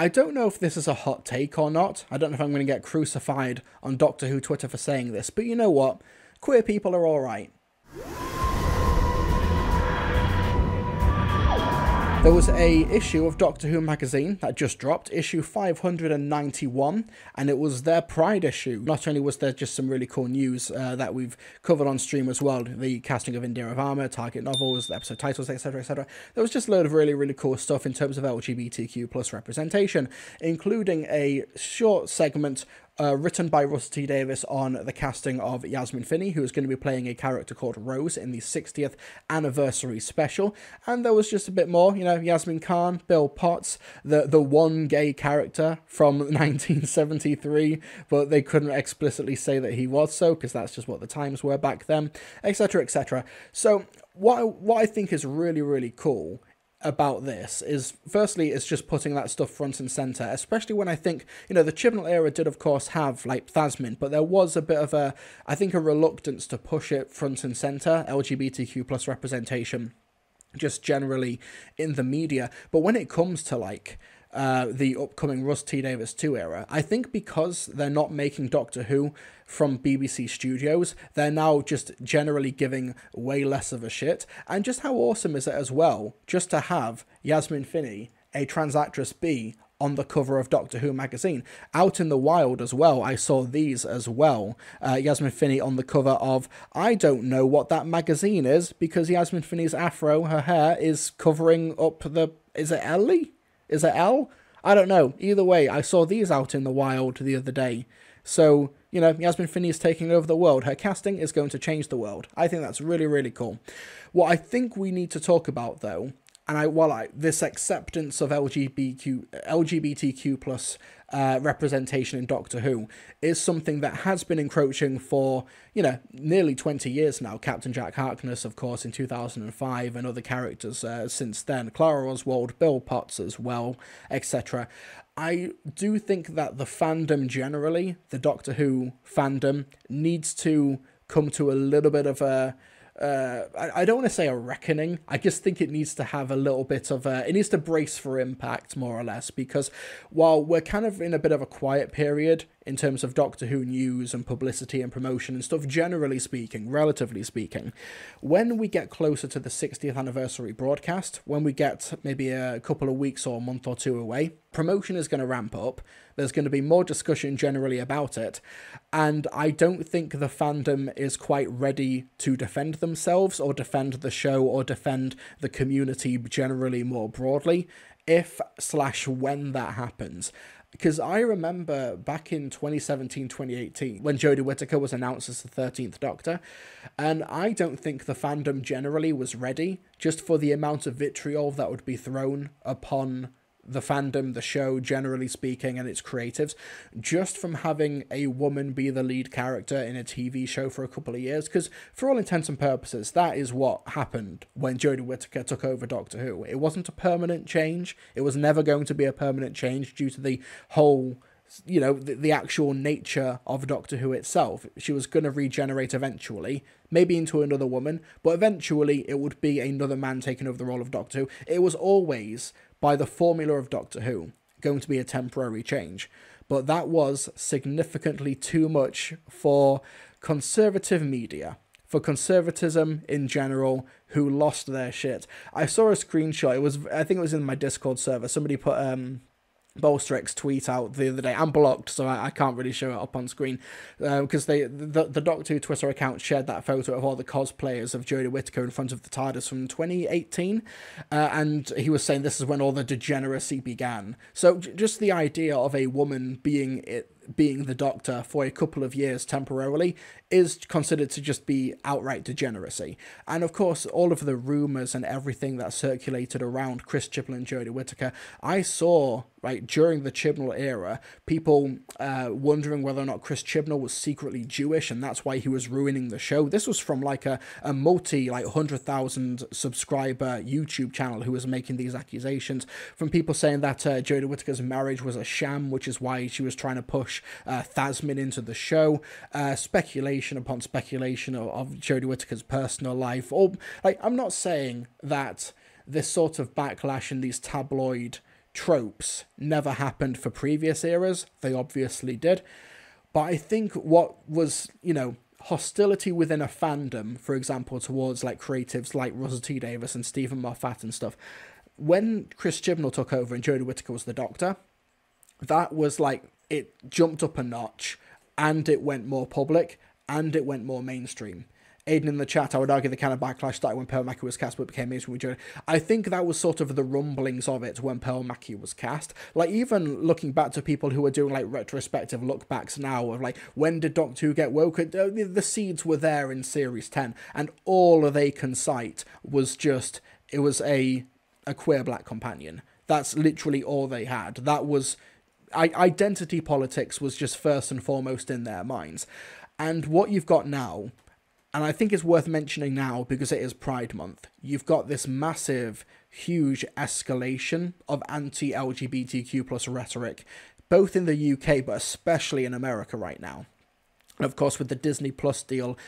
I don't know if this is a hot take or not. I don't know if I'm going to get crucified on Doctor Who Twitter for saying this, but you know what? Queer people are alright. There was a issue of Doctor Who magazine that just dropped, issue 591, and it was their Pride issue. Not only was there just some really cool news uh, that we've covered on stream as well, the casting of Indira Varma, target novels, episode titles, etc., etc. There was just a load of really, really cool stuff in terms of LGBTQ plus representation, including a short segment uh, written by Russ T Davies on the casting of Yasmin Finney, who is going to be playing a character called Rose in the 60th anniversary special. And there was just a bit more, you know, Yasmin Khan, Bill Potts, the, the one gay character from 1973, but they couldn't explicitly say that he was so, because that's just what the times were back then, etc., etc. So, what, what I think is really, really cool about this is firstly it's just putting that stuff front and center especially when i think you know the chibnall era did of course have like thasmin but there was a bit of a i think a reluctance to push it front and center lgbtq plus representation just generally in the media but when it comes to like uh, the upcoming Russ T Davies 2 era. I think because they're not making Doctor Who from BBC Studios, they're now just generally giving way less of a shit. And just how awesome is it as well, just to have Yasmin Finney, a trans actress, be on the cover of Doctor Who magazine. Out in the wild as well, I saw these as well. Uh, Yasmin Finney on the cover of I don't know what that magazine is because Yasmin Finney's afro, her hair, is covering up the. Is it Ellie? Is it L? I don't know. Either way, I saw these out in the wild the other day. So, you know, Yasmin Finney is taking over the world. Her casting is going to change the world. I think that's really, really cool. What I think we need to talk about, though, and I while I this acceptance of LGBTQ LGBTQ plus uh, representation in Doctor Who is something that has been encroaching for you know nearly twenty years now. Captain Jack Harkness, of course, in two thousand and five, and other characters uh, since then. Clara Oswald, Bill Potts as well, etc. I do think that the fandom generally, the Doctor Who fandom, needs to come to a little bit of a uh, I, I don't want to say a reckoning. I just think it needs to have a little bit of a, it needs to brace for impact more or less because while we're kind of in a bit of a quiet period in terms of Doctor Who news and publicity and promotion and stuff, generally speaking, relatively speaking, when we get closer to the 60th anniversary broadcast, when we get maybe a couple of weeks or a month or two away, promotion is going to ramp up. There's going to be more discussion generally about it. And I don't think the fandom is quite ready to defend themselves or defend the show or defend the community generally more broadly if slash when that happens because I remember back in 2017 2018 when Jodie Whittaker was announced as the 13th Doctor, and I don't think the fandom generally was ready just for the amount of vitriol that would be thrown upon the fandom, the show, generally speaking, and its creatives, just from having a woman be the lead character in a TV show for a couple of years. Because, for all intents and purposes, that is what happened when Jodie Whittaker took over Doctor Who. It wasn't a permanent change, it was never going to be a permanent change due to the whole you know the, the actual nature of doctor who itself she was going to regenerate eventually maybe into another woman but eventually it would be another man taking over the role of doctor who it was always by the formula of Doctor Who, going to be a temporary change. But that was significantly too much for conservative media, for conservatism in general, who lost their shit. I saw a screenshot. It was, I think it was in my Discord server. Somebody put um, Bolstrix tweet out the other day. I'm blocked, so I, I can't really show it up on screen because uh, they the, the Doctor Who Twitter account shared that photo of all the cosplayers of Jodie Whittaker in front of the TARDIS from 2018, uh, and he was saying this is when all the degeneracy began. So j- just the idea of a woman being it being the Doctor for a couple of years temporarily is considered to just be outright degeneracy. And of course, all of the rumours and everything that circulated around Chris Chibnall and Jodie Whittaker, I saw right during the Chibnall era, people uh, wondering whether or not Chris Chibnall was secretly Jewish and that's why he was ruining the show. This was from like a, a multi like hundred thousand subscriber YouTube channel who was making these accusations. From people saying that uh, Jodie Whittaker's marriage was a sham, which is why she was trying to push uh, Thasmin into the show. Uh, speculation upon speculation of, of Jodie Whittaker's personal life. Or like I'm not saying that this sort of backlash and these tabloid tropes never happened for previous eras. They obviously did. But I think what was, you know, hostility within a fandom, for example, towards like creatives like Russell T Davies and Steven Moffat and stuff, when Chris Chibnall took over and Jodie Whittaker was the Doctor, that was like it jumped up a notch and it went more public and it went more mainstream. Aiden in the chat, I would argue the kind of backlash started when Pearl Mackie was cast, but became mainstream. I think that was sort of the rumblings of it when Pearl Mackie was cast. Like even looking back to people who are doing like retrospective look backs now of like when did Doctor Who get woke? Uh, the seeds were there in Series Ten, and all they can cite was just it was a a queer black companion. That's literally all they had. That was I, identity politics was just first and foremost in their minds. And what you've got now and I think it's worth mentioning now because it is Pride Month. You've got this massive, huge escalation of anti LGBTQ plus rhetoric, both in the UK but especially in America right now. And of course, with the Disney Plus deal,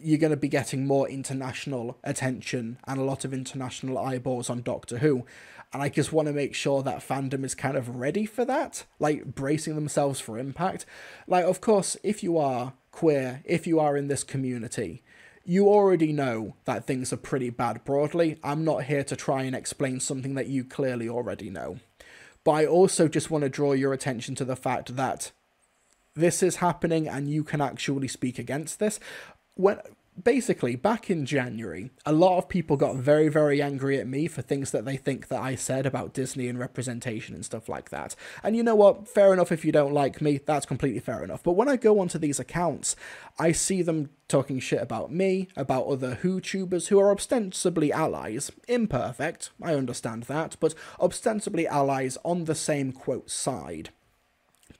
you're going to be getting more international attention and a lot of international eyeballs on Doctor Who. And I just want to make sure that fandom is kind of ready for that, like bracing themselves for impact. Like, of course, if you are queer, if you are in this community, you already know that things are pretty bad broadly. I'm not here to try and explain something that you clearly already know. But I also just want to draw your attention to the fact that this is happening and you can actually speak against this. When basically, back in January, a lot of people got very, very angry at me for things that they think that I said about Disney and representation and stuff like that. And you know what? Fair enough if you don't like me, that's completely fair enough. But when I go onto these accounts, I see them talking shit about me, about other Who tubers who are ostensibly allies. Imperfect, I understand that, but ostensibly allies on the same quote side.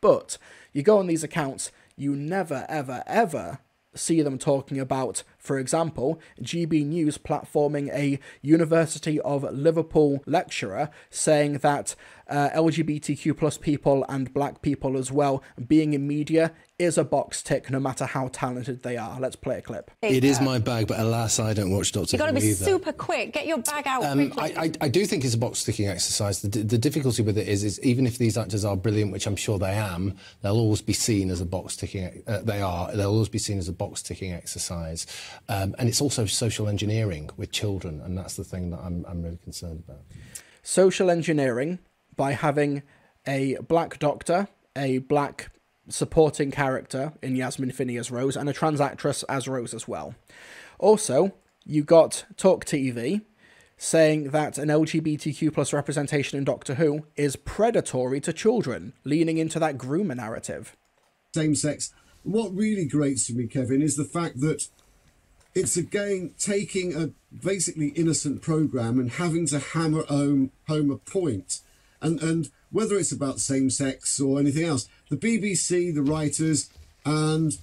But you go on these accounts, you never, ever, ever see them talking about, for example, GB News platforming a University of Liverpool lecturer saying that uh, LGBTQ plus people and black people as well being in media is a box tick no matter how talented they are. Let's play a clip. It is my bag, but alas, I don't watch Doctor You've got to be either. super quick. Get your bag out um. I, I, I, do think it's a box ticking exercise. The, the, difficulty with it is, is even if these actors are brilliant, which I'm sure they am, they'll always be seen as a box ticking. Uh, they are. They'll always be seen as a box ticking exercise, um, and it's also social engineering with children, and that's the thing that I'm, I'm really concerned about. Social engineering by having a black doctor, a black supporting character in Yasmin Finney as Rose, and a trans actress as Rose as well. Also, you got Talk TV saying that an LGBTQ plus representation in Doctor Who is predatory to children, leaning into that groomer narrative. Same sex. What really grates to me, Kevin, is the fact that it's again taking a basically innocent program and having to hammer home home a point, and and whether it's about same sex or anything else, the BBC, the writers, and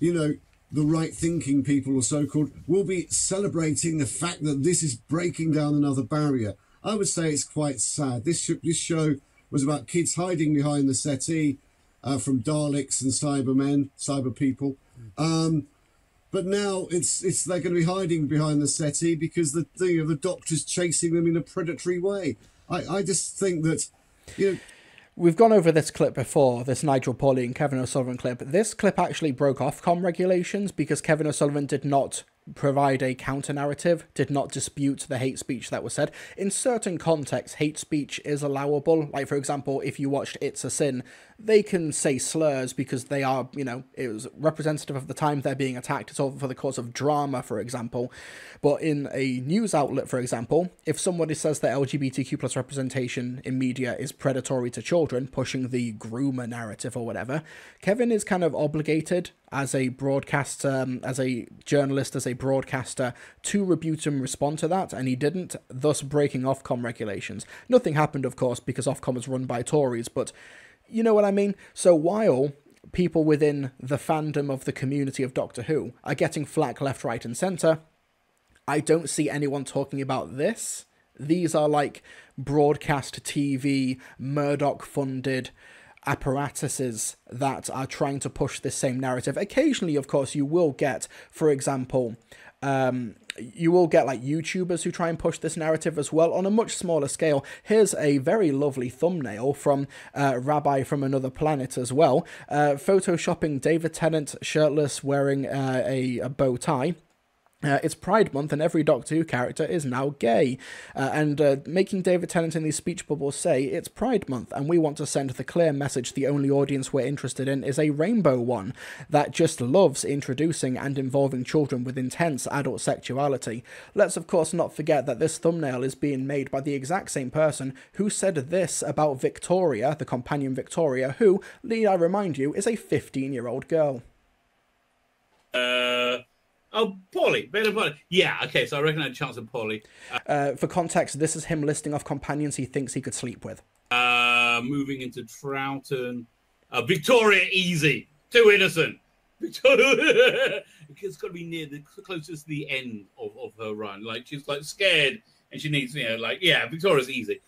you know the right thinking people or so called will be celebrating the fact that this is breaking down another barrier. I would say it's quite sad. This sh- this show was about kids hiding behind the settee uh, from Daleks and Cybermen, cyber people. Um, but now it's it's they're going to be hiding behind the settee because the you know, the doctor's chasing them in a predatory way. I, I just think that you know We've gone over this clip before, this Nigel Pauley and Kevin O'Sullivan clip. This clip actually broke Ofcom regulations because Kevin O'Sullivan did not provide a counter narrative, did not dispute the hate speech that was said. In certain contexts, hate speech is allowable. Like, for example, if you watched It's a Sin, they can say slurs because they are, you know, it was representative of the time they're being attacked. It's all for the cause of drama, for example. But in a news outlet, for example, if somebody says that LGBTQ plus representation in media is predatory to children, pushing the groomer narrative or whatever, Kevin is kind of obligated as a broadcast, um, as a journalist, as a broadcaster, to rebut and respond to that, and he didn't, thus breaking Ofcom regulations. Nothing happened, of course, because Ofcom is run by Tories, but you know what I mean? So while people within the fandom of the community of Doctor Who are getting flack left, right, and centre, I don't see anyone talking about this. These are like broadcast TV, Murdoch funded apparatuses that are trying to push this same narrative. Occasionally, of course, you will get, for example, Um, you will get like YouTubers who try and push this narrative as well on a much smaller scale. Here's a very lovely thumbnail from uh, Rabbi from Another Planet as well, uh, photoshopping David Tennant shirtless wearing uh, a, a bow tie. Uh, it's Pride Month, and every Doctor Who character is now gay. Uh, and uh, making David Tennant in these speech bubbles say it's Pride Month, and we want to send the clear message the only audience we're interested in is a rainbow one that just loves introducing and involving children with intense adult sexuality. Let's, of course, not forget that this thumbnail is being made by the exact same person who said this about Victoria, the companion Victoria, who, need I remind you, is a 15 year old girl. Uh Oh, Paulie, Beta Paulie. Yeah, okay, so I reckon I had a chance of Paulie. Uh, uh, for context, this is him listing off companions he thinks he could sleep with. Uh, moving into Troughton. Uh, Victoria, easy. Too innocent. Victoria, it's got to be near the closest to the end of, of her run. Like, she's like scared and she needs, you know, like, yeah, Victoria's easy.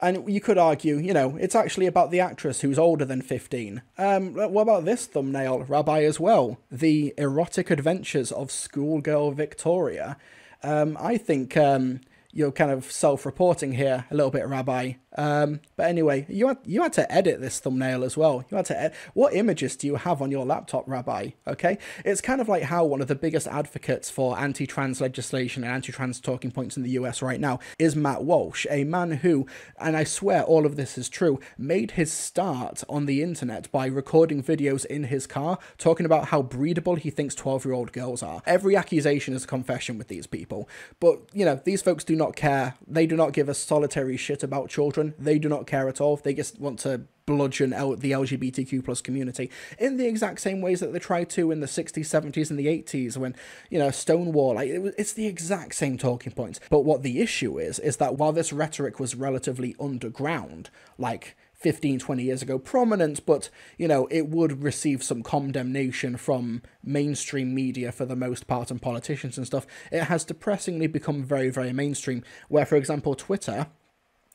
And you could argue, you know, it's actually about the actress who's older than 15. Um, what about this thumbnail, Rabbi, as well? The erotic adventures of schoolgirl Victoria. Um, I think um, you're kind of self-reporting here a little bit, Rabbi. Um, but anyway, you had you had to edit this thumbnail as well. You had to ed- what images do you have on your laptop, Rabbi? Okay, it's kind of like how one of the biggest advocates for anti-trans legislation and anti-trans talking points in the U.S. right now is Matt Walsh, a man who, and I swear all of this is true, made his start on the internet by recording videos in his car talking about how breedable he thinks twelve-year-old girls are. Every accusation is a confession with these people, but you know these folks do not care. They do not give a solitary shit about children they do not care at all. They just want to bludgeon out the LGBTQ plus community in the exact same ways that they tried to in the 60s, 70s, and the 80s when, you know, Stonewall, like, it, it's the exact same talking points. But what the issue is, is that while this rhetoric was relatively underground, like 15, 20 years ago, prominent, but, you know, it would receive some condemnation from mainstream media for the most part and politicians and stuff, it has depressingly become very, very mainstream, where, for example, Twitter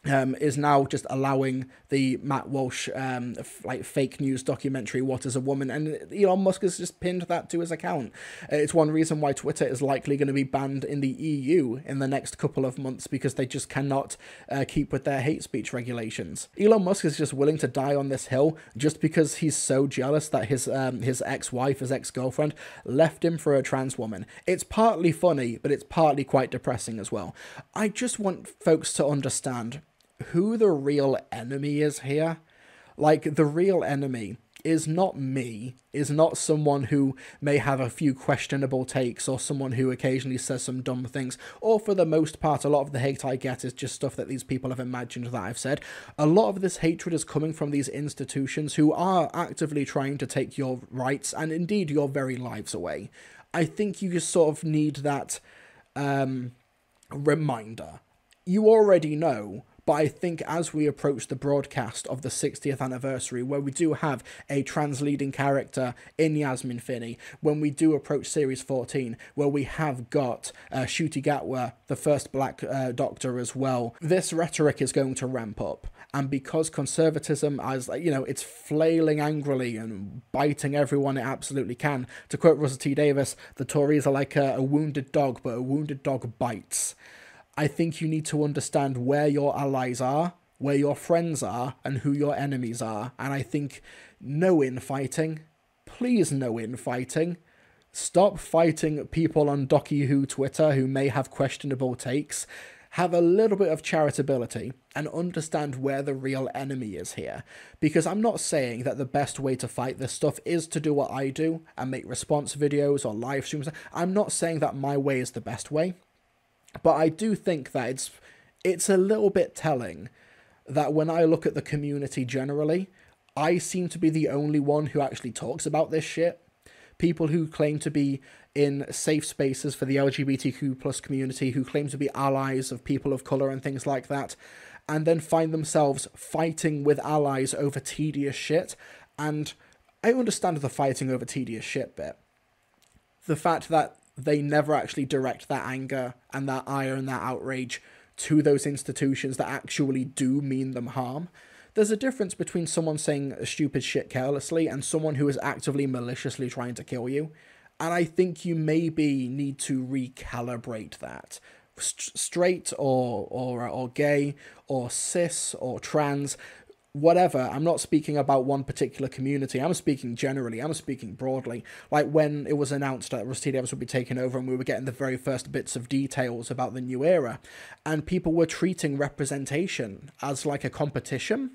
um, is now just allowing the Matt Walsh um, like fake news documentary "What Is a Woman," and Elon Musk has just pinned that to his account. Uh, it's one reason why Twitter is likely going to be banned in the EU in the next couple of months because they just cannot uh, keep with their hate speech regulations. Elon Musk is just willing to die on this hill just because he's so jealous that his um, his ex-wife, his ex-girlfriend, left him for a trans woman. It's partly funny, but it's partly quite depressing as well. I just want folks to understand who the real enemy is here. Like, the real enemy is not me, is not someone who may have a few questionable takes or someone who occasionally says some dumb things, or for the most part, a lot of the hate I get is just stuff that these people have imagined that I've said. A lot of this hatred is coming from these institutions who are actively trying to take your rights and indeed your very lives away. I think you just sort of need that um, reminder. You already know but I think as we approach the broadcast of the 60th anniversary, where we do have a trans leading character in Yasmin Finney, when we do approach Series 14, where we have got uh, Ncuti Gatwa, the first black uh, doctor as well, this rhetoric is going to ramp up. And because conservatism, as you know, it's flailing angrily and biting everyone it absolutely can. To quote Russell T Davies, the Tories are like a, a wounded dog, but a wounded dog bites. I think you need to understand where your allies are, where your friends are, and who your enemies are. And I think no infighting. Please, no infighting. Stop fighting people on Docky Who Twitter who may have questionable takes. Have a little bit of charitability and understand where the real enemy is here. Because I'm not saying that the best way to fight this stuff is to do what I do and make response videos or live streams. I'm not saying that my way is the best way. But I do think that it's it's a little bit telling that when I look at the community generally, I seem to be the only one who actually talks about this shit. People who claim to be in safe spaces for the LGBTQ plus community, who claim to be allies of people of colour and things like that, and then find themselves fighting with allies over tedious shit. And I understand the fighting over tedious shit bit. The fact that they never actually direct that anger and that ire and that outrage to those institutions that actually do mean them harm. There's a difference between someone saying stupid shit carelessly and someone who is actively maliciously trying to kill you. And I think you maybe need to recalibrate that. St- straight or, or, or gay or cis or trans, whatever. I'm not speaking about one particular community. I'm speaking generally. I'm speaking broadly. Like when it was announced that Rusty Davies would be taken over and we were getting the very first bits of details about the new era, and people were treating representation as like a competition.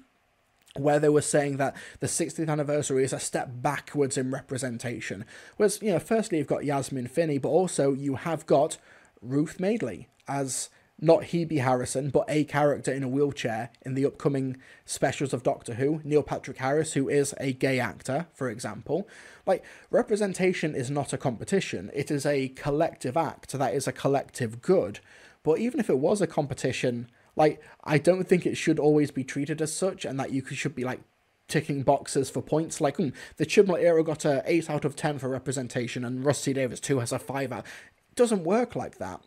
Where they were saying that the 60th anniversary is a step backwards in representation. Whereas, you know, firstly, you've got Yasmin Finney, but also you have got Ruth Madeley as not Hebe Harrison, but a character in a wheelchair in the upcoming specials of Doctor Who. Neil Patrick Harris, who is a gay actor, for example. Like, representation is not a competition, it is a collective act that is a collective good. But even if it was a competition, like, I don't think it should always be treated as such, and that you should be like ticking boxes for points. Like, hmm, the Chibnall era got a 8 out of 10 for representation, and Rusty Davies 2 has a 5 out. It doesn't work like that.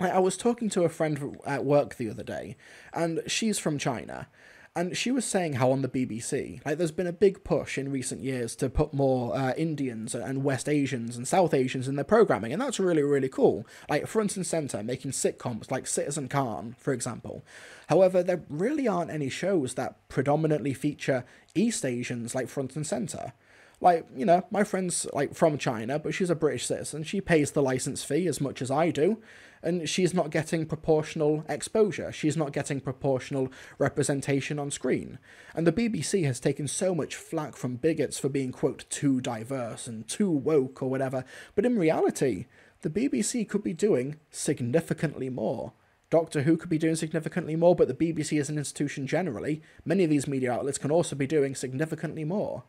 I was talking to a friend at work the other day, and she's from China, and she was saying how on the BBC, like, there's been a big push in recent years to put more uh, Indians and West Asians and South Asians in their programming, and that's really, really cool. Like, front and center, making sitcoms like Citizen Khan, for example. However, there really aren't any shows that predominantly feature East Asians, like, front and center like you know my friend's like from china but she's a british citizen she pays the license fee as much as i do and she's not getting proportional exposure. She's not getting proportional representation on screen. And the BBC has taken so much flack from bigots for being, quote, too diverse and too woke or whatever, but in reality, the BBC could be doing significantly more. Doctor Who could be doing significantly more, but the BBC as an institution generally, many of these media outlets can also be doing significantly more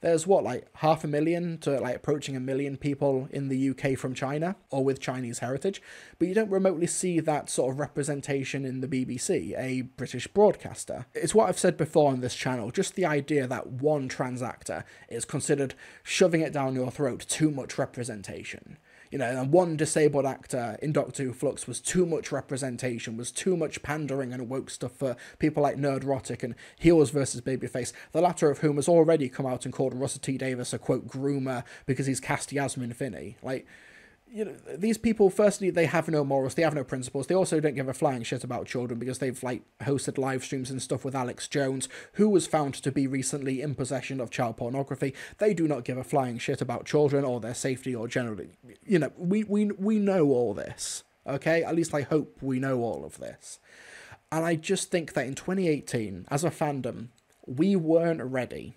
there's what like half a million to like approaching a million people in the UK from China or with Chinese heritage, but you don't remotely see that sort of representation in the BBC, a British broadcaster. It's what I've said before on this channel, just the idea that one trans actor is considered shoving it down your throat too much representation you know, and one disabled actor in Doctor Who Flux was too much representation, was too much pandering and woke stuff for people like Nerdrotic and Heels versus Babyface, the latter of whom has already come out and called Russell T Davies a quote groomer because he's cast Yasmin Finney. Like, you know, these people, firstly, they have no morals, they have no principles. They also don't give a flying shit about children because they've, like, hosted live streams and stuff with Alex Jones, who was found to be recently in possession of child pornography. They do not give a flying shit about children or their safety or generally. You know, we, we, we know all this, okay? At least I hope we know all of this. And I just think that in 2018, as a fandom, we weren't ready,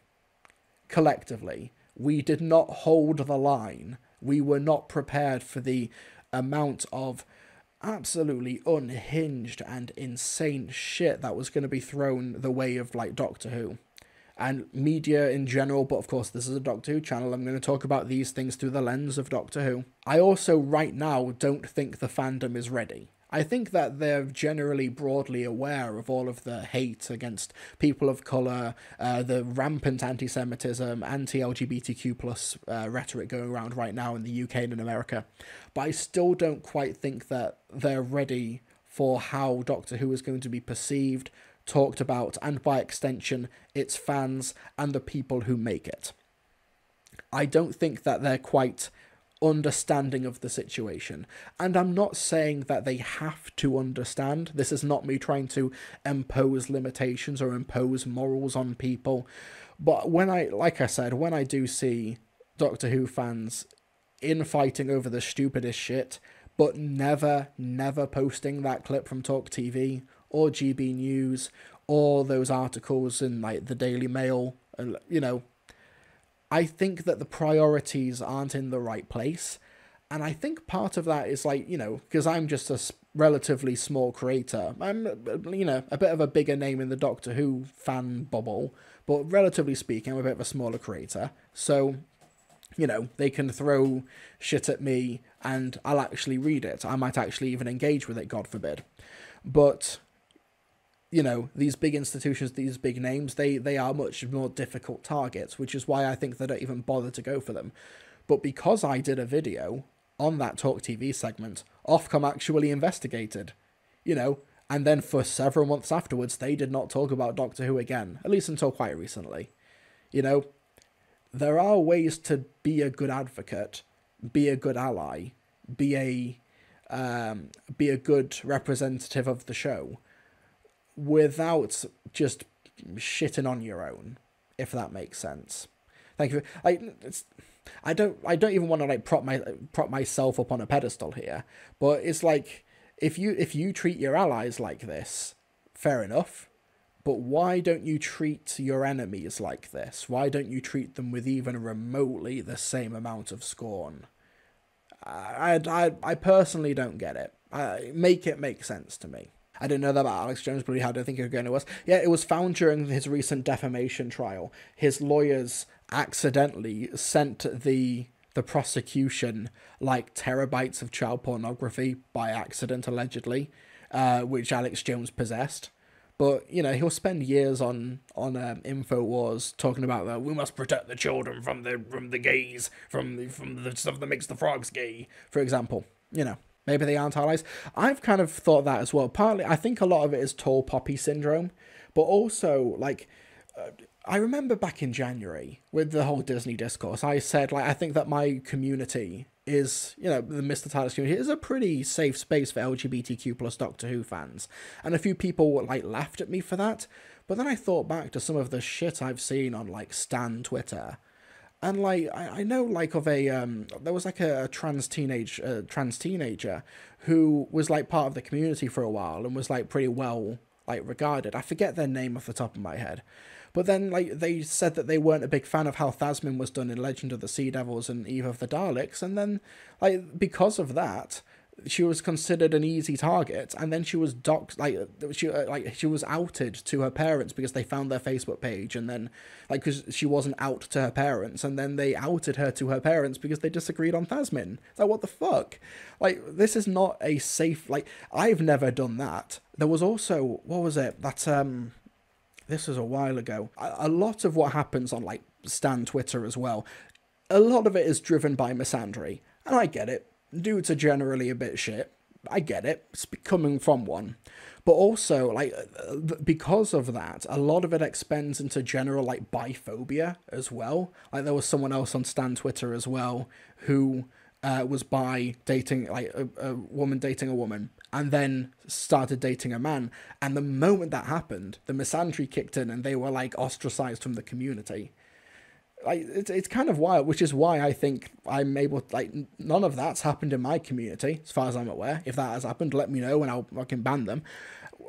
collectively. We did not hold the line we were not prepared for the amount of absolutely unhinged and insane shit that was going to be thrown the way of like Doctor Who and media in general, but of course, this is a Doctor Who channel. I'm going to talk about these things through the lens of Doctor Who. I also, right now, don't think the fandom is ready. I think that they're generally broadly aware of all of the hate against people of colour, uh, the rampant anti Semitism, anti LGBTQ plus uh, rhetoric going around right now in the UK and in America. But I still don't quite think that they're ready for how Doctor Who is going to be perceived, talked about, and by extension, its fans and the people who make it. I don't think that they're quite understanding of the situation. And I'm not saying that they have to understand. This is not me trying to impose limitations or impose morals on people. But when I, like I said, when I do see Doctor Who fans infighting over the stupidest shit, but never, never posting that clip from Talk TV or GB News or those articles in like the Daily Mail, and you know, I think that the priorities aren't in the right place. And I think part of that is like, you know, because I'm just a relatively small creator. I'm, you know, a bit of a bigger name in the Doctor Who fan bubble, but relatively speaking, I'm a bit of a smaller creator. So, you know, they can throw shit at me and I'll actually read it. I might actually even engage with it, God forbid. But you know these big institutions these big names they they are much more difficult targets which is why i think they don't even bother to go for them. But because i did a video on that talk tv segment ofcom actually investigated you know and then for several months afterwards they did not talk about doctor who again at least until quite recently. You know there are ways to be a good advocate be a good ally, be a um, be a good representative of the show without just shitting on your own, if that makes sense. Thank you. Like, it's, I don't, I don't even want to like prop my prop myself up on a pedestal here, but it's like if you if you treat your allies like this, fair enough. But why don't you treat your enemies like this? Why don't you treat them with even remotely the same amount of scorn? I, I, I personally don't get it. I, make it make sense to me. I didn't know that about Alex Jones, but how do I think it was? Yeah, it was found during his recent defamation trial. His lawyers accidentally sent the the prosecution like terabytes of child pornography by accident, allegedly, uh, which Alex Jones possessed. But you know he'll spend years on on um, Infowars talking about that we must protect the children from the from the gays from the, from the stuff that makes the frogs gay, for example. You know maybe they aren't allies. I've kind of thought that as well. Partly, I think a lot of it is tall poppy syndrome, but also like. Uh, I remember back in January with the whole Disney discourse, I said like I think that my community is you know the Mr. TARDIS community is a pretty safe space for LGBTQ plus Doctor Who fans, and a few people like laughed at me for that. But then I thought back to some of the shit I've seen on like Stan Twitter, and like I, I know like of a um there was like a, a trans teenage uh, trans teenager who was like part of the community for a while and was like pretty well like regarded. I forget their name off the top of my head. But then, like, they said that they weren't a big fan of how Thasmin was done in Legend of the Sea Devils and Eve of the Daleks, and then, like, because of that, she was considered an easy target, and then she was docked, like, she uh, like she was outed to her parents because they found their Facebook page, and then, like, because she wasn't out to her parents, and then they outed her to her parents because they disagreed on Thasmin. Like, what the fuck? Like, this is not a safe. Like, I've never done that. There was also what was it that um this was a while ago. A, lot of what happens on like Stan Twitter as well, a lot of it is driven by misandry, and I get it. Dudes are generally a bit shit. I get it. It's coming from one. But also, like, uh, because of that, a lot of it expends into general, like, biphobia as well. Like, there was someone else on Stan Twitter as well who uh, was by dating, like, a, a woman dating a woman and then started dating a man. And the moment that happened, the misandry kicked in and they were like ostracized from the community. Like it's it's kind of wild, which is why I think I'm able to, like none of that's happened in my community as far as I'm aware. If that has happened, let me know and I'll I can ban them.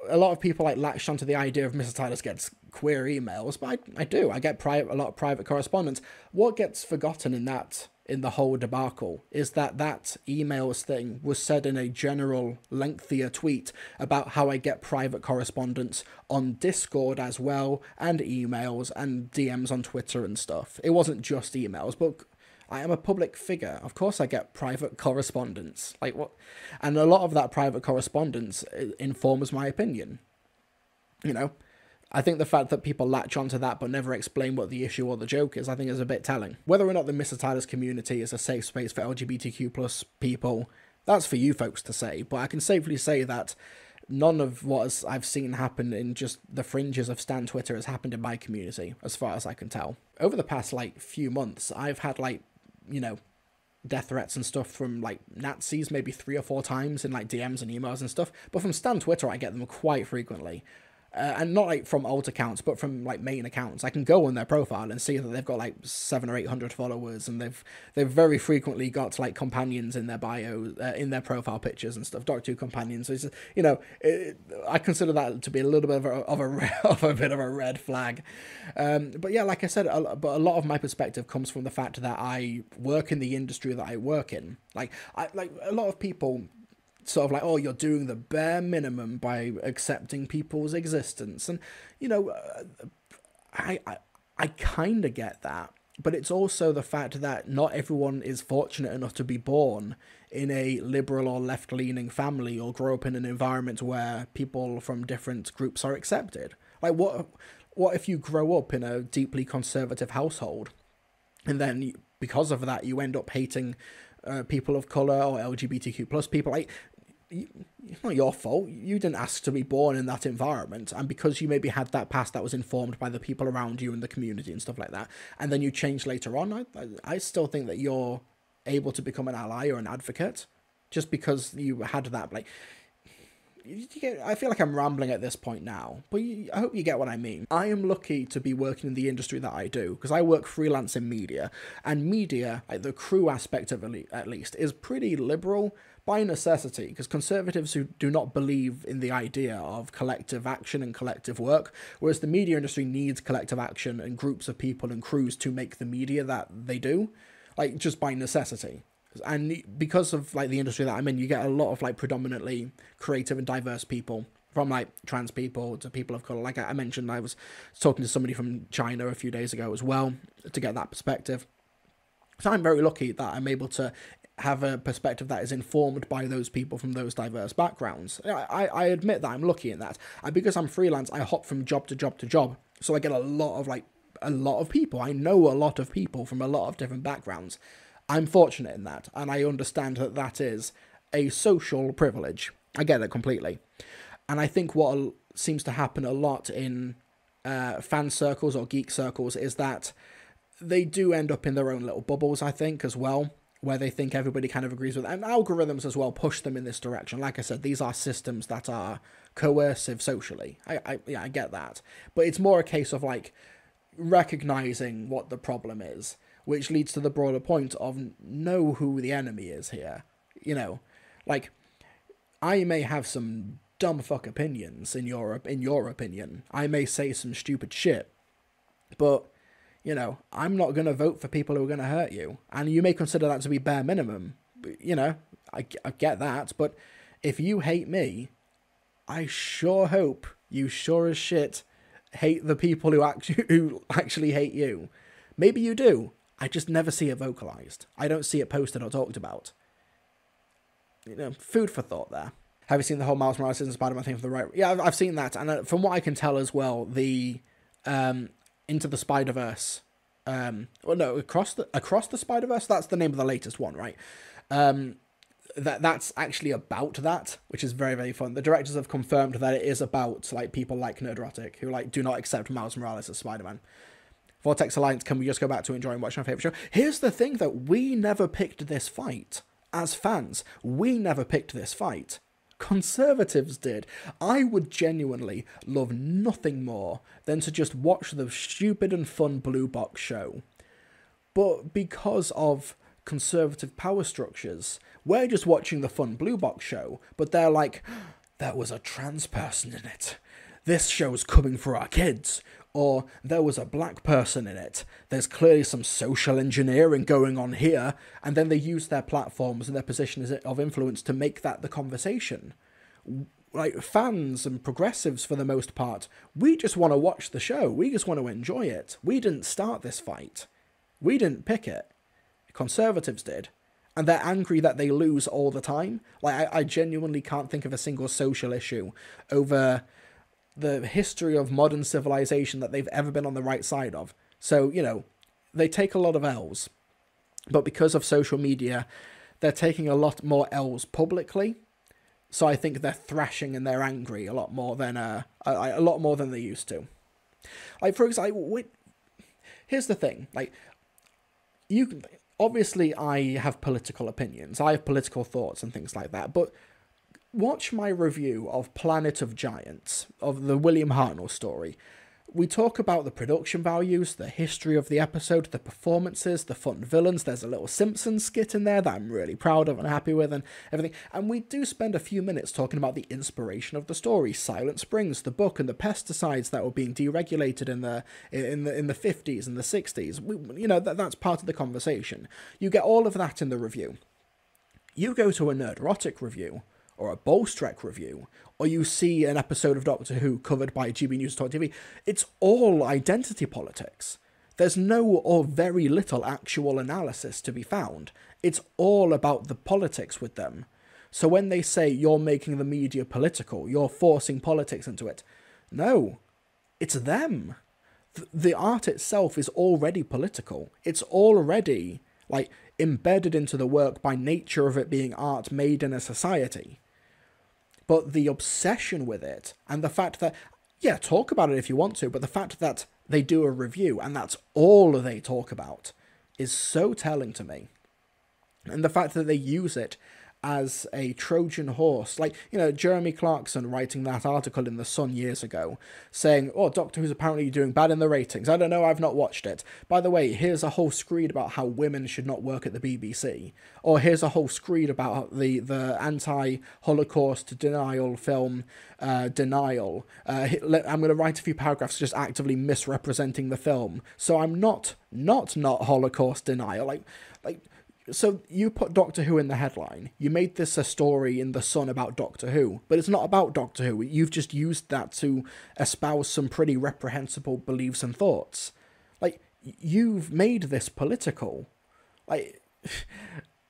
A lot of people like latched onto the idea of Mr. TARDIS gets queer emails, but I, I do. I get private a lot of private correspondence. What gets forgotten in that in the whole debacle is that that emails thing was said in a general lengthier tweet about how I get private correspondence on Discord as well and emails and DMs on Twitter and stuff. It wasn't just emails, but I am a public figure. Of course I get private correspondence. Like what and a lot of that private correspondence informs my opinion. You know, I think the fact that people latch onto that but never explain what the issue or the joke is, I think is a bit telling. Whether or not the Mr. TARDIS community is a safe space for LGBTQ plus people, that's for you folks to say. But I can safely say that none of what I've seen happen in just the fringes of Stan Twitter has happened in my community, as far as I can tell. Over the past like few months, I've had like, you know, death threats and stuff from like Nazis maybe three or four times in like DMs and emails and stuff. But from Stan Twitter, I get them quite frequently uh, and not like from alt accounts, but from like main accounts. I can go on their profile and see that they've got like seven or eight hundred followers, and they've they've very frequently got like companions in their bio, uh, in their profile pictures and stuff. Doctor Who companions. So it's, you know, it, I consider that to be a little bit of a of a, of a bit of a red flag. Um, but yeah, like I said, a, but a lot of my perspective comes from the fact that I work in the industry that I work in. Like I like a lot of people sort of like, oh, you're doing the bare minimum by accepting people's existence, and you know, uh, I I, I kind of get that, but it's also the fact that not everyone is fortunate enough to be born in a liberal or left leaning family or grow up in an environment where people from different groups are accepted. Like what what if you grow up in a deeply conservative household and then because of that you end up hating uh, people of color or LGBTQ plus people. Like it's not your fault. You didn't ask to be born in that environment, and because you maybe had that past that was informed by the people around you in the community and stuff like that, and then you changed later on, I, I, still think that you're able to become an ally or an advocate just because you had that like get, I feel like I'm rambling at this point now, but you, I hope you get what I mean. I am lucky to be working in the industry that I do because I work freelance in media, and media, like the crew aspect of it at least, is pretty liberal by necessity because conservatives who do not believe in the idea of collective action and collective work, whereas the media industry needs collective action and groups of people and crews to make the media that they do, like just by necessity and because of like the industry that I'm in, you get a lot of like predominantly creative and diverse people from like trans people to people of color. Like I mentioned, I was talking to somebody from China a few days ago as well to get that perspective. So I'm very lucky that I'm able to have a perspective that is informed by those people from those diverse backgrounds. I, I admit that I'm lucky in that. And because I'm freelance, I hop from job to job to job. So I get a lot of like a lot of people. I know a lot of people from a lot of different backgrounds. I'm fortunate in that, and I understand that that is a social privilege. I get it completely. And I think what seems to happen a lot in uh, fan circles or geek circles is that they do end up in their own little bubbles, I think, as well, where they think everybody kind of agrees with them. And algorithms as well push them in this direction. Like I said, these are systems that are coercive socially. I, I yeah, I get that. But it's more a case of like recognizing what the problem is which leads to the broader point of know who the enemy is here. You know, like I may have some dumb fuck opinions in your in your opinion. I may say some stupid shit, but you know, I'm not going to vote for people who are going to hurt you, and you may consider that to be bare minimum. You know, I, I get that, but if you hate me, I sure hope you sure as shit hate the people who actually who actually hate you. Maybe you do. I just never see it vocalized. I don't see it posted or talked about. You know, food for thought there. Have you seen the whole Miles Morales and Spider-Man thing for the right? Yeah, I've, I've seen that, and uh, from what I can tell as well, the um, Into the Spider Verse. Um, well, no, across the across the Spider Verse. That's the name of the latest one, right? Um, that that's actually about that, which is very very fun. The directors have confirmed that it is about like people like Nerdrotic who like do not accept Miles Morales as Spider Man. Vortex Alliance, can we just go back to enjoying watching our favourite show? Here's the thing that we never picked this fight. As fans, we never picked this fight. Conservatives did. I would genuinely love nothing more than to just watch the stupid and fun Blue Box show. But because of conservative power structures, we're just watching the fun Blue Box show, but they're like, there was a trans person in it. This show's coming for our kids or there was a black person in it. There's clearly some social engineering going on here, and then they use their platforms and their positions of influence to make that the conversation. Like fans and progressives, for the most part, we just want to watch the show. We just want to enjoy it. We didn't start this fight. We didn't pick it. Conservatives did. And they're angry that they lose all the time. Like, I, I genuinely can't think of a single social issue over the history of modern civilization that they've ever been on the right side of. So, you know, they take a lot of L's. But because of social media, they're taking a lot more L's publicly. So I think they're thrashing and they're angry a lot more than uh, a, a lot more than they used to. Like for example, we, here's the thing: like you, obviously, I have political opinions, I have political thoughts and things like that. But watch my review of Planet of Giants, of the William Hartnell story. We talk about the production values, the history of the episode, the performances, the fun villains. There's a little Simpsons skit in there that I'm really proud of and happy with, and everything. And we do spend a few minutes talking about the inspiration of the story, Silent Springs, the book, and the pesticides that were being deregulated in the in the in the 50s and the 60s. We, you know that that's part of the conversation. You get all of that in the review. You go to a Nerdrotic review or a Bolstrek review, or you see an episode of Doctor Who covered by GB News Talk TV, it's all identity politics. There's no or very little actual analysis to be found. It's all about the politics with them. So when they say you're making the media political, you're forcing politics into it, no, it's them. The art itself is already political. It's already like embedded into the work by nature of it being art made in a society but the obsession with it and the fact that yeah talk about it if you want to but the fact that they do a review and that's all they talk about is so telling to me. And the fact that they use it as a Trojan horse. Like, you know, Jeremy Clarkson writing that article in The Sun years ago saying, oh, Doctor Who's apparently doing bad in the ratings. I don't know, I've not watched it. By the way, here's a whole screed about how women should not work at the BBC. Or here's a whole screed about the, the anti Holocaust denial film uh, Denial. Uh, I'm going to write a few paragraphs just actively misrepresenting the film. So I'm not, not, not Holocaust denial. Like, like, so you put Doctor Who in the headline. You made this a story in the Sun about Doctor Who, but it's not about Doctor Who. You've just used that to espouse some pretty reprehensible beliefs and thoughts. Like you've made this political. Like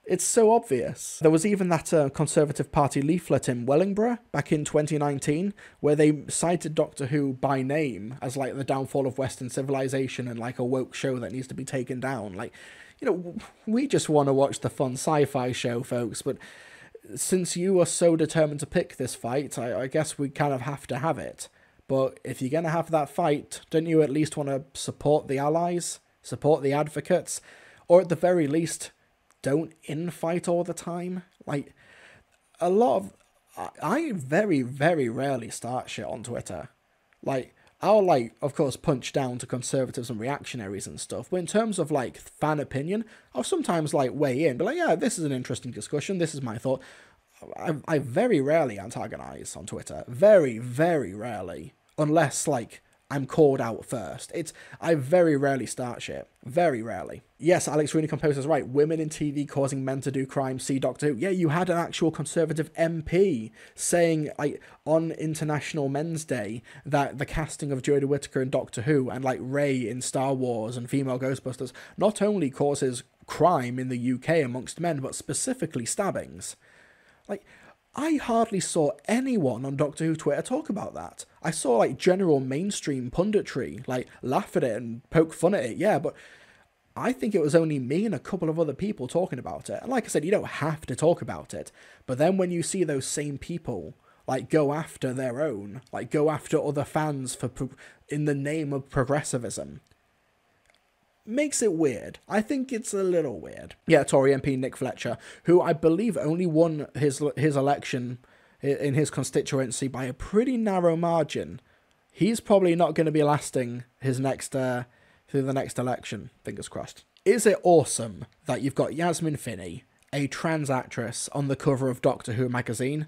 it's so obvious. There was even that uh, Conservative Party leaflet in Wellingborough back in 2019 where they cited Doctor Who by name as like the downfall of Western civilization and like a woke show that needs to be taken down. Like you know, we just want to watch the fun sci-fi show, folks. But since you are so determined to pick this fight, I, I guess we kind of have to have it. But if you're going to have that fight, don't you at least want to support the allies, support the advocates, or at the very least, don't infight all the time? Like, a lot of. I very, very rarely start shit on Twitter. Like, I'll like, of course, punch down to conservatives and reactionaries and stuff. But in terms of like fan opinion, I'll sometimes like weigh in, but like, yeah, this is an interesting discussion. This is my thought. I, I very rarely antagonize on Twitter. Very, very rarely, unless like I'm called out first. It's I very rarely start shit. Very rarely. Yes, Alex Rooney Composer's right. Women in TV causing men to do crime. See Doctor Who. Yeah, you had an actual Conservative MP saying like on International Men's Day that the casting of Jodie Whittaker in Doctor Who and like Rey in Star Wars and female Ghostbusters not only causes crime in the UK amongst men, but specifically stabbings. Like I hardly saw anyone on Doctor Who Twitter talk about that. I saw like general mainstream punditry, like laugh at it and poke fun at it, yeah, but I think it was only me and a couple of other people talking about it. And like I said, you don't have to talk about it. But then when you see those same people like go after their own, like go after other fans for pro- in the name of progressivism, makes it weird. I think it's a little weird. Yeah, Tory MP Nick Fletcher, who I believe only won his his election in his constituency by a pretty narrow margin. He's probably not going to be lasting his next uh, through the next election. Fingers crossed. Is it awesome that you've got Yasmin Finney, a trans actress, on the cover of Doctor Who magazine?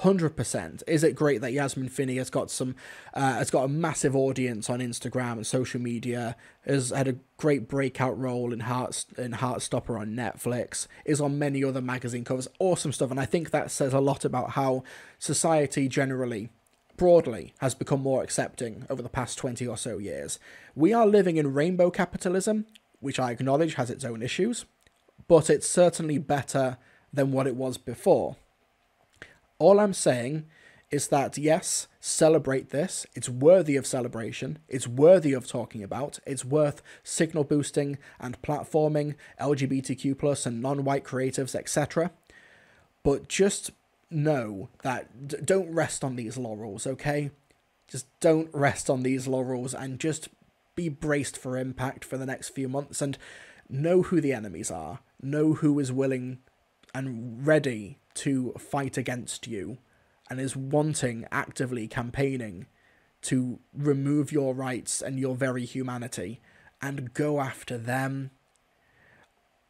Hundred percent. Is it great that Yasmin Finney has got some, uh, has got a massive audience on Instagram and social media, has had a great breakout role in Heart in Heartstopper on Netflix, is on many other magazine covers, awesome stuff, and I think that says a lot about how society generally, broadly, has become more accepting over the past twenty or so years. We are living in rainbow capitalism, which I acknowledge has its own issues, but it's certainly better than what it was before all I'm saying is that yes, celebrate this. It's worthy of celebration. It's worthy of talking about. It's worth signal boosting and platforming LGBTQ plus and non-white creatives, etc. But just know that don't rest on these laurels, okay? Just don't rest on these laurels and just be braced for impact for the next few months and know who the enemies are. Know who is willing and ready to fight against you and is wanting, actively campaigning to remove your rights and your very humanity and go after them.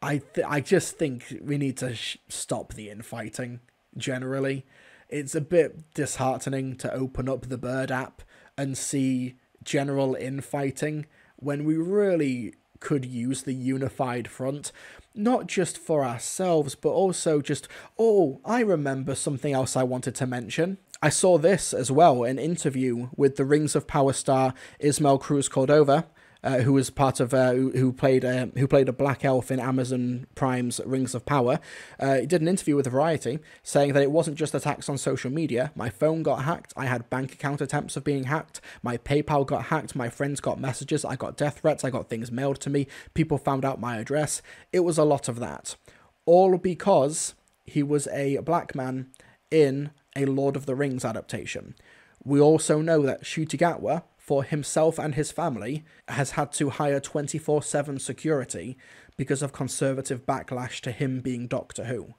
I th- I just think we need to sh- stop the infighting generally. It's a bit disheartening to open up the Bird app and see general infighting when we really could use the unified front not just for ourselves, but also just, oh, I remember something else I wanted to mention. I saw this as well an interview with the Rings of Power star Ismael Cruz Cordova, uh, who was part of uh, who, played uh, who played a black elf in Amazon Prime's Rings of Power. Uh, he did an interview with Variety saying that it wasn't just attacks on social media. My phone got hacked. I had bank account attempts of being hacked. My PayPal got hacked. My friends got messages. I got death threats. I got things mailed to me. People found out my address. It was a lot of that, all because he was a black man in a Lord of the Rings adaptation. We also know that Ncuti Gatwa for himself and his family has had to hire 24 7 security because of conservative backlash to him being Doctor Who.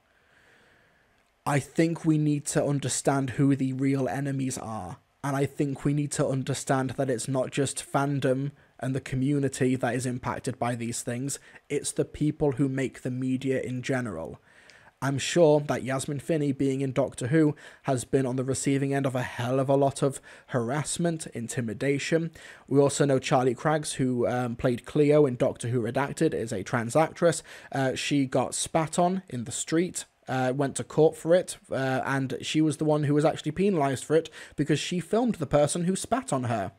I think we need to understand who the real enemies are. And I think we need to understand that it's not just fandom and the community that is impacted by these things, it's the people who make the media in general. I'm sure that Yasmin Finney, being in Doctor Who, has been on the receiving end of a hell of a lot of harassment, intimidation. We also know Charlie Craggs, who um, played Cleo in Doctor Who Redacted, is a trans actress. Uh, she got spat on in the street. Uh, went to court for it, uh, and she was the one who was actually penalised for it because she filmed the person who spat on her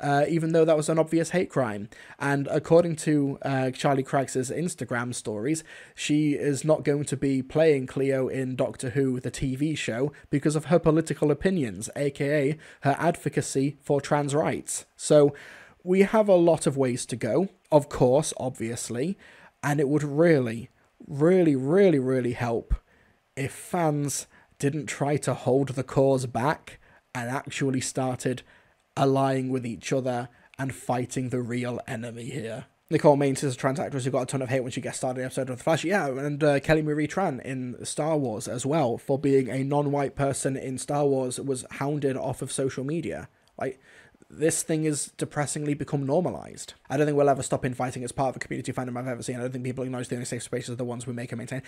uh, even though that was an obvious hate crime. And according to uh, Charlie Craggs' Instagram stories, she is not going to be playing Cleo in Doctor Who, the TV show, because of her political opinions, aka her advocacy for trans rights. So we have a lot of ways to go, of course, obviously, and it would really, really, really, really help if fans didn't try to hold the cause back and actually started allying with each other and fighting the real enemy here. Nicole Maines is a trans actress who got a ton of hate when she guest starred in an episode of The Flash. Yeah, and uh, Kelly Marie Tran in Star Wars as well for being a non-white person in Star Wars was hounded off of social media. Like this thing is depressingly become normalized. I don't think we'll ever stop infighting as part of a community fandom I've ever seen. I don't think people acknowledge the only safe spaces are the ones we make and maintain.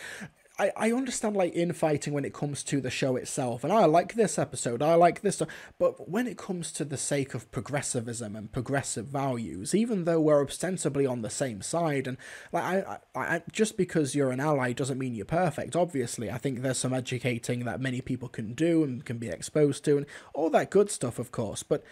I, I understand like infighting when it comes to the show itself, and I like this episode, I like this, but when it comes to the sake of progressivism and progressive values, even though we're ostensibly on the same side, and like I, I, I just because you're an ally doesn't mean you're perfect. Obviously, I think there's some educating that many people can do and can be exposed to, and all that good stuff, of course, but.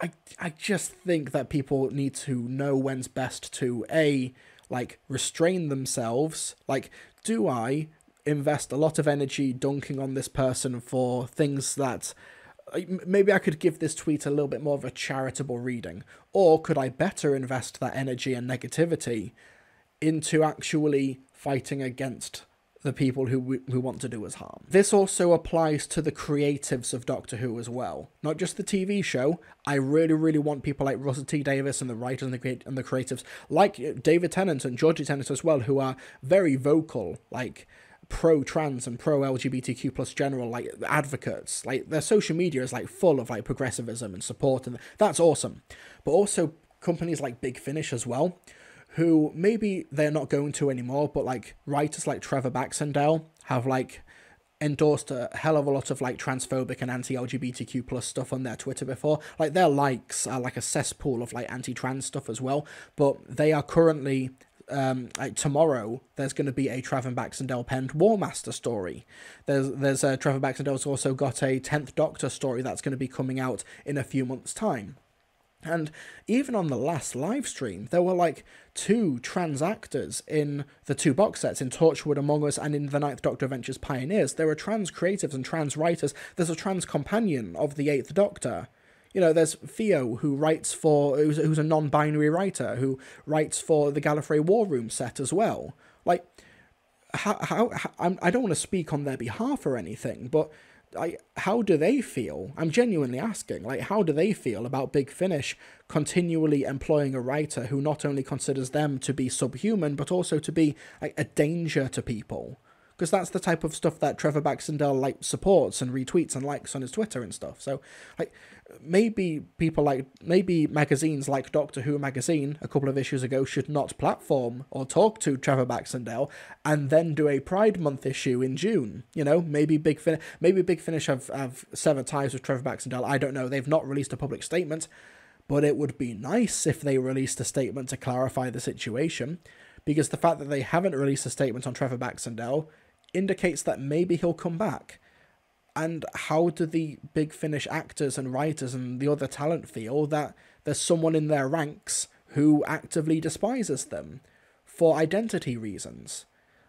I, I, just think that people need to know when's best to a like restrain themselves. Like do I invest a lot of energy dunking on this person for things that uh, maybe I could give this tweet a little bit more of a charitable reading, or could I better invest that energy and negativity into actually fighting against the people who who want to do us harm. This also applies to the creatives of Doctor Who as well, not just the TV show. I really, really want people like Russell T Davies and the writers and the and the creatives, like uh, David Tennant and Georgia Tennant as well, who are very vocal, like pro trans and pro LGBTQ plus general like advocates. Like their social media is like full of like progressivism and support, and that's awesome. But also companies like Big Finish as well who maybe they're not going to anymore, but like writers like Trevor Baxendale have like endorsed a hell of a lot of like transphobic and anti-LGBTQ plus stuff on their Twitter before. Like their likes are like a cesspool of like anti-trans stuff as well, but they are currently um, like tomorrow there's going to be a Trevor Baxendale penned War Master story. There's there's a Trevor Baxendale's also got a Tenth Doctor story that's going to be coming out in a few months' time. And even on the last live stream, there were like two trans actors in the two box sets, in Torchwood Among Us and in The Ninth Doctor Adventures Pioneers. There are trans creatives and trans writers. There's a trans companion of the Eighth Doctor. You know, there's Theo, who writes for, who's, who's a non binary writer, who writes for the Gallifrey War Room set as well. Like, how, how, how I don't want to speak on their behalf or anything, but like how do they feel? I'm genuinely asking like how do they feel about big finish continually employing a writer who not only considers them to be subhuman but also to be like a danger to people because that's the type of stuff that Trevor Baxendale like supports and retweets and likes on his Twitter and stuff. So like maybe people like maybe magazines like Doctor Who magazine a couple of issues ago should not platform or talk to Trevor Baxendale and then do a Pride Month issue in June. You know, maybe Big Fin- maybe Big Finish have have severed ties with Trevor Baxendale. I don't know. They've not released a public statement, but it would be nice if they released a statement to clarify the situation. Because the fact that they haven't released a statement on Trevor Baxendale indicates that maybe he'll come back. And how do the big Finish actors and writers and the other talent feel that there's someone in their ranks who actively despises them for identity reasons?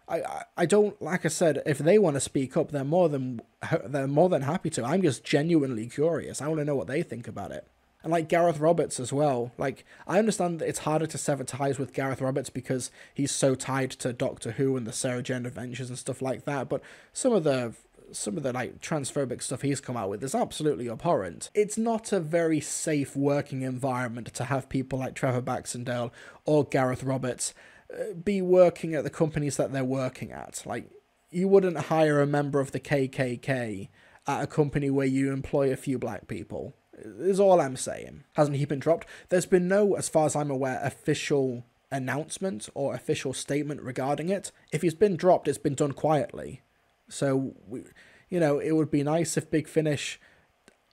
I, I don't like I said if they want to speak up they're more than they're more than happy to. I'm just genuinely curious. I want to know what they think about it and like Gareth Roberts as well. Like I understand that it's harder to sever ties with Gareth Roberts because he's so tied to Doctor Who and the Sarah Jane Adventures and stuff like that. But some of the some of the like transphobic stuff he's come out with is absolutely abhorrent. It's not a very safe working environment to have people like Trevor Baxendale or Gareth Roberts uh, be working at the companies that they're working at. Like, you wouldn't hire a member of the KKK at a company where you employ a few black people. Is all I'm saying. Hasn't he been dropped? There's been no, as far as I'm aware, official announcement or official statement regarding it. If he's been dropped, it's been done quietly. So, we, you know, it would be nice if Big Finish,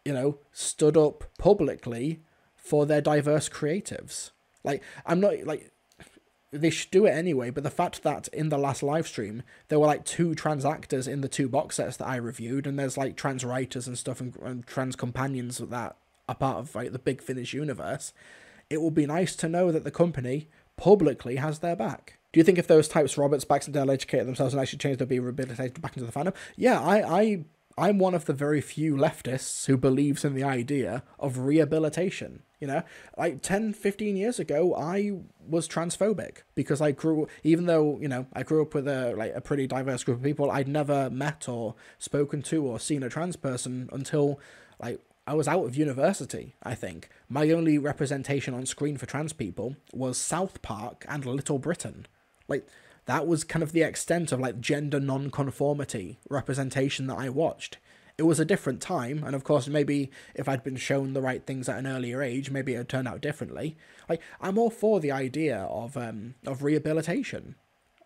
you know, stood up publicly for their diverse creatives. Like, I'm not, like, they should do it anyway, but the fact that in the last live stream, there were like two trans actors in the two box sets that I reviewed, and there's like trans writers and stuff and, and trans companions that are part of like the Big Finish universe, it would be nice to know that the company publicly has their back. Do you think if those types, Roberts, Baxendale, educated themselves and actually changed, they'll be rehabilitated back into the fandom? Yeah, I, I, I'm one of the very few leftists who believes in the idea of rehabilitation. You know, like 10, 15 years ago, I was transphobic because I grew, even though, you know, I grew up with a, like, a pretty diverse group of people, I'd never met or spoken to or seen a trans person until, like, I was out of university, I think. My only representation on screen for trans people was South Park and Little Britain. Like, that was kind of the extent of, like, gender non-conformity representation that I watched. It was a different time, and of course, maybe if I'd been shown the right things at an earlier age, maybe it would turn out differently. Like, I'm all for the idea of, um, of rehabilitation,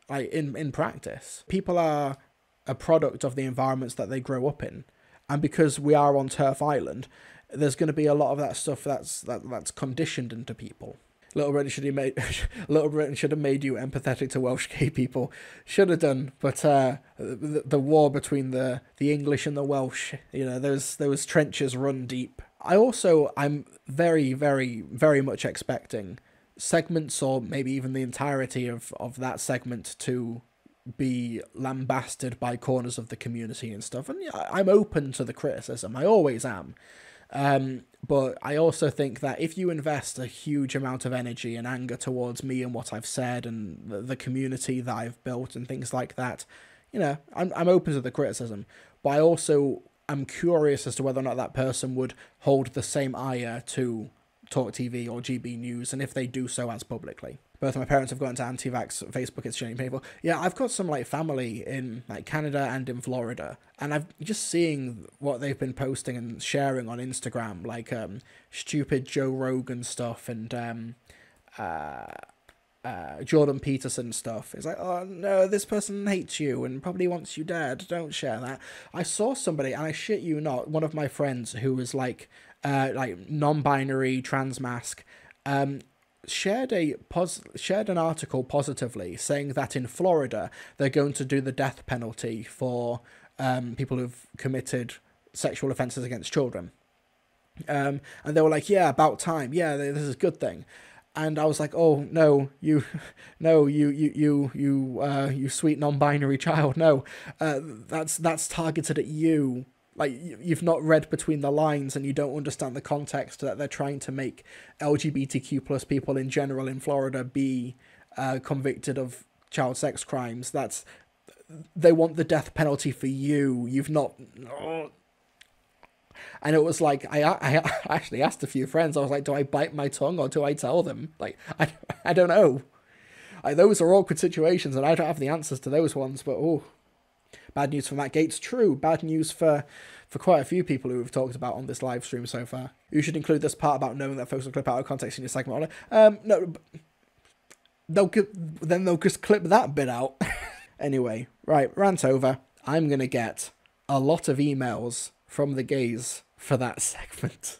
like, in, in practice. People are a product of the environments that they grow up in and because we are on TERF Island, there's going to be a lot of that stuff that's that, that's conditioned into people. Little Britain should have made Little Britain should have made you empathetic to Welsh gay people. Should have done, but uh, the, the war between the the English and the Welsh, you know, those those trenches run deep. I also I'm very very very much expecting segments or maybe even the entirety of of that segment to be lambasted by corners of the community and stuff. And I'm open to the criticism. I always am. Um, but I also think that if you invest a huge amount of energy and anger towards me and what I've said and the, the community that I've built and things like that, you know, I'm I'm open to the criticism. But I also am curious as to whether or not that person would hold the same ire to Talk TV or GB News, and if they do so as publicly both my parents have gone to anti-vax Facebook. It's genuinely painful. Yeah, I've got some like family in like Canada and in Florida, and I've just seeing what they've been posting and sharing on Instagram, like um, stupid Joe Rogan stuff and um, uh, uh, Jordan Peterson stuff. It's like, oh no, this person hates you and probably wants you dead. Don't share that. I saw somebody, and I shit you not, one of my friends who was like, uh, like non-binary transmasc. Um, shared a pos- shared an article positively saying that in Florida they're going to do the death penalty for um, people who've committed sexual offences against children. Um, and they were like, "Yeah, about time. Yeah, this is a good thing." And I was like, "Oh no, you, no, you, you, you, you, uh, you sweet non-binary child. No, uh, that's that's targeted at you like you've not read between the lines and you don't understand the context that they're trying to make LGBTQ plus people in general in Florida be uh, convicted of child sex crimes. That's they want the death penalty for you. You've not. And it was like I I actually asked a few friends. I was like, do I bite my tongue or do I tell them? Like I I don't know. Like, those are awkward situations, and I don't have the answers to those ones. But oh, Bad news for Matt Gaetz, True. Bad news for for quite a few people who we've talked about on this live stream so far. You should include this part about knowing that folks will clip out of context in your segment. Um, no, they'll then they'll just clip that bit out. anyway, right, rant over. I'm gonna get a lot of emails from the gays for that segment.